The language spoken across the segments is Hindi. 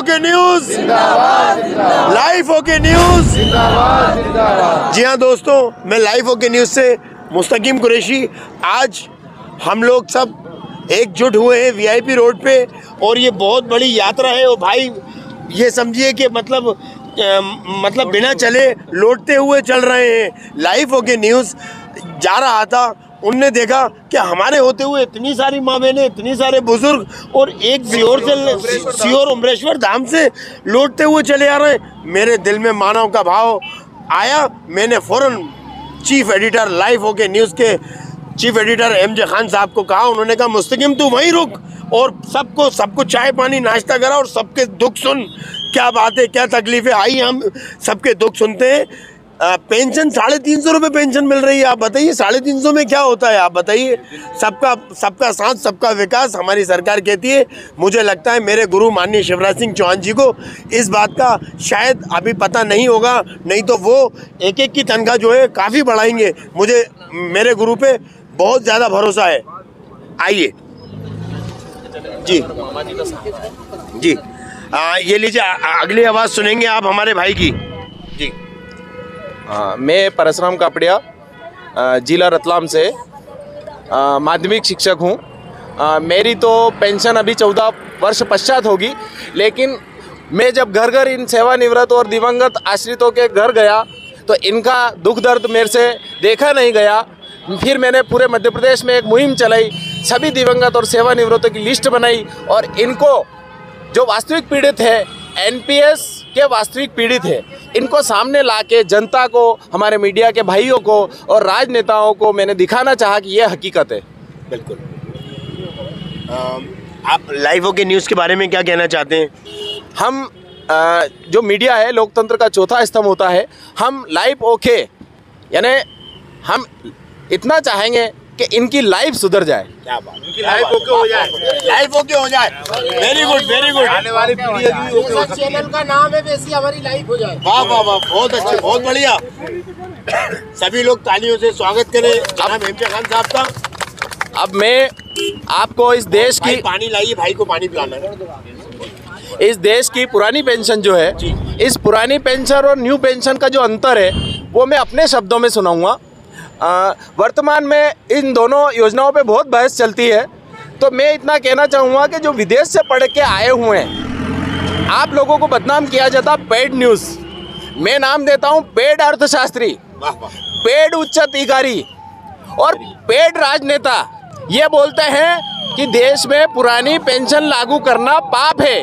Okay news. Live okay news. जी हाँ दोस्तों मैं लाइव ओके न्यूज़ से मुस्तकीम कुरैशी। आज हम लोग सब एकजुट हुए हैं वीआईपी रोड पे और ये बहुत बड़ी यात्रा है। और भाई ये समझिए कि मतलब अ, मतलब बिना चले लौटते हुए चल रहे हैं। लाइव ओके न्यूज़ जा रहा था। उनने देखा कि हमारे होते हुए इतनी सारी माँ बहनें इतनी सारे बुज़ुर्ग और एक सीहोर से सीहोर उमरेश्वर धाम से। लौटते हुए चले आ रहे हैं। मेरे दिल में मानव का भाव आया। मैंने फ़ौरन chief editor live okay news के chief editor M J Khan साहब को कहा। उन्होंने कहा मुस्तकिम तू वहीं रुक और सबको सबको चाय पानी नाश्ता करा और सबके दुख सुन। क्या बात है क्या तकलीफ़? आइए हम सबके दुख सुनते हैं। पेंशन साढ़े तीन सौ रुपये पेंशन मिल रही है। आप बताइए साढ़े तीन सौ में क्या होता है? आप बताइए। सबका सबका साथ सबका विकास हमारी सरकार कहती है। मुझे लगता है मेरे गुरु माननीय शिवराज सिंह चौहान जी को इस बात का शायद अभी पता नहीं होगा नहीं तो वो एक एक की तनख्वाह जो है काफ़ी बढ़ाएँगे। मुझे मेरे गुरु पे बहुत ज़्यादा भरोसा है। आइए। जी। जी। आ, ये लीजिए अगली आवाज़ सुनेंगे आप हमारे भाई की। हाँ, मैं परशुराम कापड़िया जिला रतलाम से माध्यमिक शिक्षक हूँ। मेरी तो पेंशन अभी चौदह वर्ष पश्चात होगी लेकिन मैं जब घर घर इन सेवानिवृत्त और दिवंगत आश्रितों के घर गया तो इनका दुख दर्द मेरे से देखा नहीं गया। फिर मैंने पूरे मध्य प्रदेश में एक मुहिम चलाई सभी दिवंगत और सेवानिवृत्तों की लिस्ट बनाई और इनको जो वास्तविक पीड़ित है एनपीएस के वास्तविक पीड़ित है इनको सामने लाके जनता को हमारे मीडिया के भाइयों को और राजनेताओं को मैंने दिखाना चाहा कि ये हकीकत है। बिल्कुल। आप लाइव के न्यूज़ के बारे में क्या कहना चाहते हैं? हम अ, जो मीडिया है लोकतंत्र का चौथा स्तंभ होता है हम लाइव ओके यानी हम इतना चाहेंगे कि इनकी लाइफ सुधर जाए। क्या बात लाइव ओके हो जाए। लाइव ओके हो जाए। वेरी गुड वेरी गुड आने वाली पीढ़ी चैनल का नाम है वैसी हमारी लाइफ हो जाए। वाह वाह वाह बहुत अच्छे बहुत बढ़िया। सभी लोग तालियों से स्वागत करें। जनाब खान साहब का अब मैं आपको इस देश की पानी लाइए भाई को पानी पिलाना है। इस देश की पुरानी पेंशन जो है इस पुरानी पेंशन और न्यू पेंशन का जो अंतर है वो मैं अपने शब्दों में सुनाऊँगा। वर्तमान में इन दोनों योजनाओं पे बहुत बहस चलती है। तो मैं इतना कहना चाहूँगा कि जो विदेश से पढ़ के आए हुए हैं आप लोगों को बदनाम किया जाता पेड न्यूज़। मैं नाम देता हूँ पेड अर्थशास्त्री पेड उच्च अधिकारी और पेड राजनेता। ये बोलते हैं कि देश में पुरानी पेंशन लागू करना पाप है।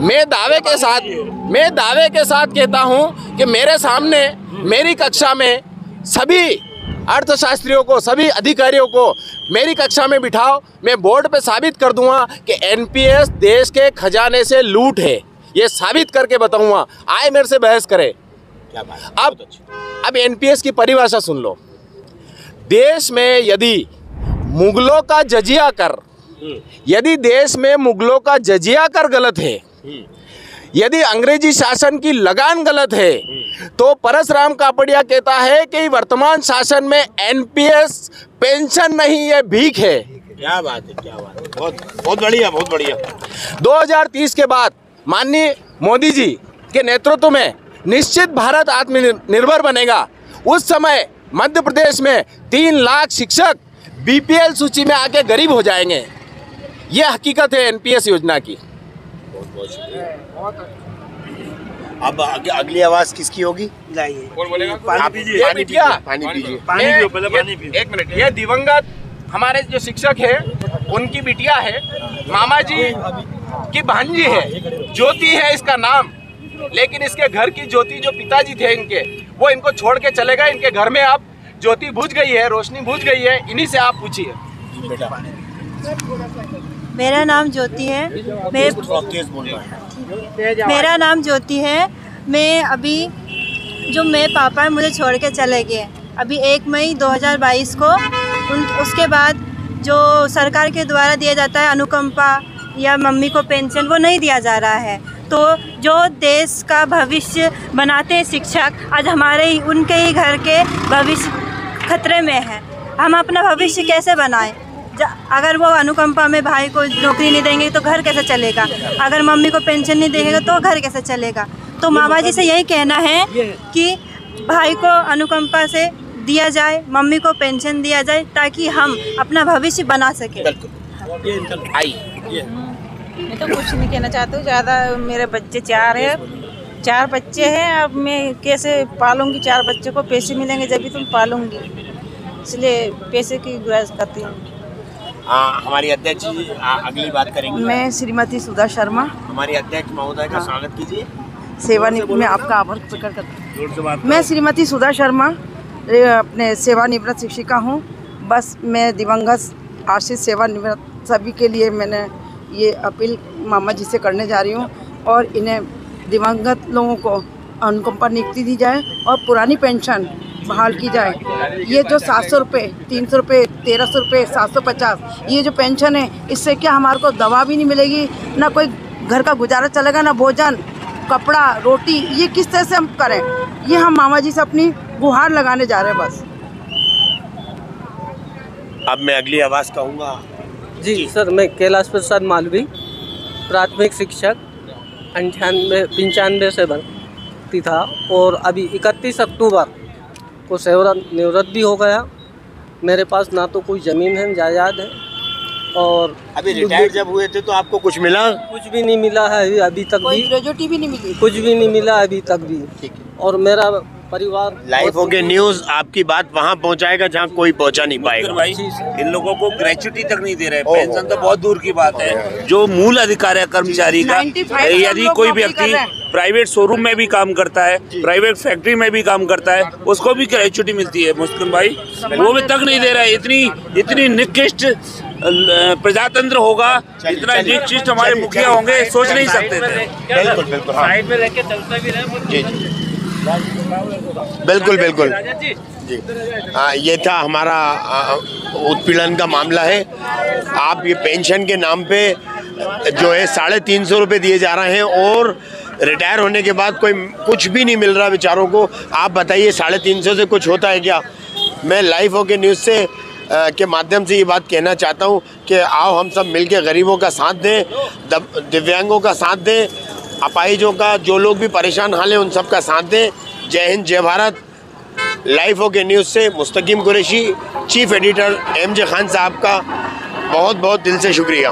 मैं दावे के साथ मैं दावे के साथ कहता हूँ कि मेरे सामने मेरी कक्षा में सभी अर्थशास्त्रियों को सभी अधिकारियों को मेरी कक्षा में बिठाओ मैं बोर्ड पे साबित कर दूँगा कि एनपीएस देश के खजाने से लूट है। ये साबित करके बताऊँगा। आए मेरे से बहस करे। क्या बात अब अब एनपीएस की परिभाषा सुन लो। देश में यदि मुगलों का जजिया कर यदि देश में मुगलों का जजिया कर गलत है यदि अंग्रेज़ी शासन की लगान गलत है तो परसराम कापड़िया कहता है कि वर्तमान शासन में एनपीएस पेंशन नहीं है भीख है। क्या बात है क्या बात है। बहुत बहुत बढ़िया बहुत बढ़िया। 2030 के बाद माननीय मोदी जी के नेतृत्व में निश्चित भारत आत्मनिर्भर बनेगा। उस समय मध्य प्रदेश में तीन लाख शिक्षक बीपीएल सूची में आके गरीब हो जाएँगे। ये हकीकत है एनपीएस योजना की। अब अग, अगली आवाज़ किसकी होगी? कौन बोलेगा? आप ये पानी पीजिए पानी पीजिए। पानी पियो, पहले पानी पियो। एक मिनट ये दिवंगत हमारे जो शिक्षक है उनकी बिटिया है मामा जी की भांजी है ज्योति है इसका नाम। लेकिन इसके घर की ज्योति जो पिताजी थे इनके वो इनको छोड़ के चले गए। इनके घर में अब ज्योति बुझ गई है रोशनी बुझ गई है। इन्हीं से आप पूछिए। मेरा नाम ज्योति है। मेरे है। मेरा नाम ज्योति है। मैं अभी जो मेरे पापा है मुझे छोड़ के चले गए अभी एक मई 2022 को उन उसके बाद जो सरकार के द्वारा दिया जाता है अनुकंपा या मम्मी को पेंशन वो नहीं दिया जा रहा है। तो जो देश का भविष्य बनाते हैं शिक्षक आज हमारे ही उनके ही घर के भविष्य खतरे में है। हम अपना भविष्य कैसे बनाएँ? अगर वो अनुकंपा में भाई को नौकरी नहीं देंगे तो घर कैसे चलेगा? अगर मम्मी को पेंशन नहीं देंगे तो घर कैसे चलेगा? तो मामा जी से यही कहना है कि भाई को अनुकंपा से दिया जाए मम्मी को पेंशन दिया जाए ताकि हम अपना भविष्य बना सकें। आई मैं तो कुछ नहीं कहना चाहती हूँ ज़्यादा मेरे बच्चे चार है। चार बच्चे हैं अब मैं कैसे पालूँगी? चार बच्चे को पैसे मिलेंगे जब भी तुम पालूँगी। इसलिए पैसे की गुजारिश करती हूँ। हाँ हमारी अध्यक्ष जी आ, अगली बात करेंगे। मैं श्रीमती सुधा शर्मा। हमारी अध्यक्ष महोदय का स्वागत कीजिए। सेवानिवृत्त में आपका आभार प्रकट करती हूँ। मैं श्रीमती सुधा शर्मा अपने सेवानिवृत्त शिक्षिका हूँ। बस मैं दिवंगत आशीष सेवानिवृत्त सभी के लिए मैंने ये अपील मामा जी से करने जा रही हूँ और इन्हें दिवंगत लोगों को अनुकंपा नियुक्ति दी जाए और पुरानी पेंशन बहाल की जाए। ये जो सात सौ रुपये तीन सौ रुपये तेरह सौ रुपये सात सौ पचास ये जो पेंशन है इससे क्या हमारे को दवा भी नहीं मिलेगी? ना कोई घर का गुजारा चलेगा ना भोजन कपड़ा रोटी ये किस तरह से हम करें? ये हम मामा जी से अपनी गुहार लगाने जा रहे हैं बस। अब मैं अगली आवाज़ कहूँगा। जी सर मैं कैलाश प्रसाद मालवी प्राथमिक शिक्षक अंठानवे पंचानवे से भर्ती था और अभी इकतीस अक्टूबर को सेवरा निवृत्त भी हो गया। मेरे पास ना तो कोई ज़मीन है जायदाद है और अभी रिटायर जब हुए थे तो आपको कुछ मिला? कुछ भी नहीं मिला है अभी तक कोई भी। भी नहीं मिली। कुछ भी नहीं मिला अभी तक भी। और मेरा परिवार लाइफ हो गए न्यूज़ आपकी बात वहाँ पहुँचाएगा जहाँ कोई पहुँचा नहीं पाएगा। भाई इन लोगों को ग्रेचुटी तक नहीं दे रहे। पेंशन तो बहुत दूर की बात है। जो मूल अधिकार है कर्मचारी का यदि कोई व्यक्ति हैं। प्राइवेट शोरूम में भी काम करता है प्राइवेट फैक्ट्री में भी काम करता है उसको भी ग्रेचुटी मिलती है मुस्लिम भाई। वो भी तक नहीं दे रहा है। इतनी इतनी निकृष्ट प्रजातंत्र होगा इतना निकृष्ट हमारे मुखिया होंगे सोच नहीं सकते थे। बिल्कुल बिल्कुल। हाँ। साइड में रह के चलता भी रहे जी जी। बिल्कुल बिल्कुल। जी। हाँ ये था हमारा उत्पीड़न का मामला है। आप ये पेंशन के नाम पे जो है साढ़े तीन सौ रुपये दिए जा रहे हैं और रिटायर होने के बाद कोई कुछ भी नहीं मिल रहा बेचारों को। आप बताइए साढ़े तीन सौ से कुछ होता है क्या? मैं लाइव होके न्यूज़ से के माध्यम से ये बात कहना चाहता हूँ कि आओ हम सब मिलके गरीबों का साथ दें दिव्यांगों का साथ दें अपाहिजों का जो लोग भी परेशान हाल हैं उन सब का साथ दें। जय हिंद, जय भारत। लाइफ ओके न्यूज़ से Mustaqeem Qureshi chief editor M J Khan साहब का बहुत बहुत दिल से शुक्रिया।